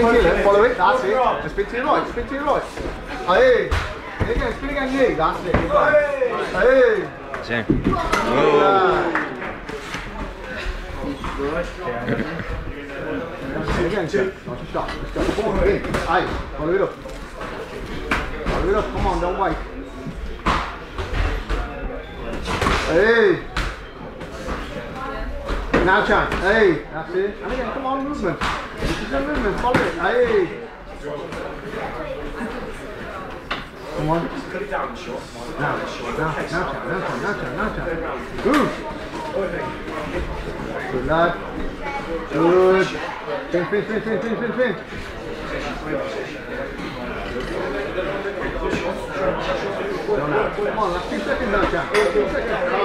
spin follow it, that's it. Spin to your right, spin to your right. Hey, here again, spin again, you, that's it. Hey, Sì. Spin again, Jeff. Nice shot, let's go. Come on, in. Hey, follow it up. Follow it up, come on, don't wait. Hey. Now chance. Hey, that's it. And again, come on, movement. This is a movement, follow it. Hey. Come on. Cut it down short. Now, now, now, now, now, now, now, now. Move. Good lad. Good. Spin, spin, spin, spin, spin, spin, spin. Come on, last two seconds now, champ. Two seconds.